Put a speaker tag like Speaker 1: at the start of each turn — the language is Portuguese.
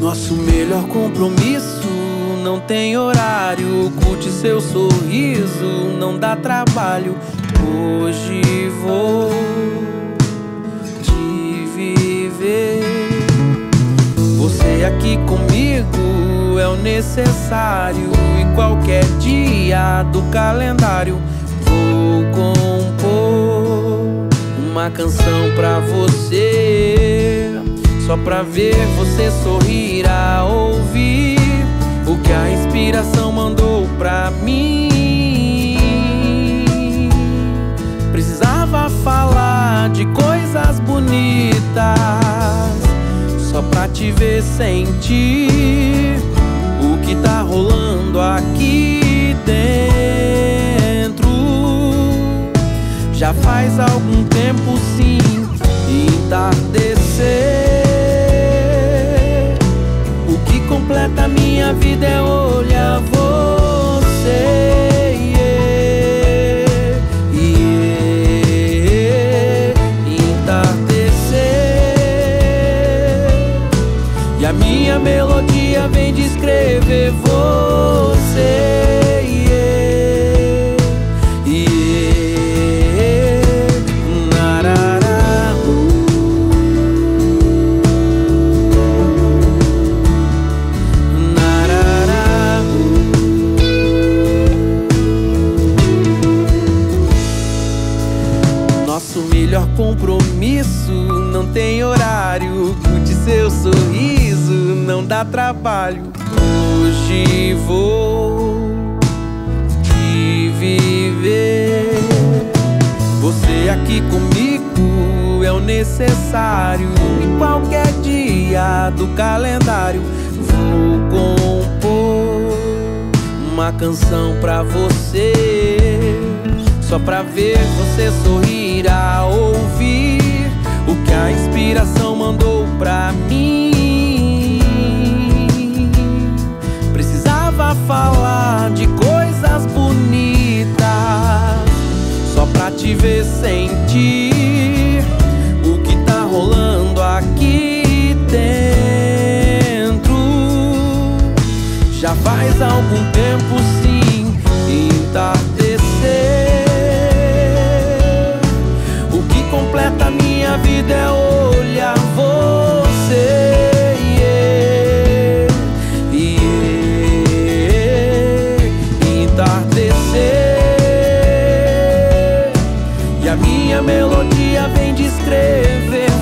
Speaker 1: Nosso melhor compromisso não tem horário. Curte seu sorriso, não dá trabalho. Hoje vou aqui comigo é o necessário. E qualquer dia do calendário vou compor uma canção pra você. Só pra ver você sorrir a ouvir o que a inspiração mandou pra mim. Te ver sentir. O que tá rolando minha melodia vem descrever você. melhor compromisso não tem horário. Curte seu sorriso, não dá trabalho. Hoje vou te viver. Você aqui comigo é o necessário. Em qualquer dia do calendário, vou compor uma canção pra você. Só pra ver você sorrir a ouvir o que a inspiração mandou pra mim. Sentir o que tá rolando aqui dentro. Já faz algum tempo sim, entardecer. melodia vem descrever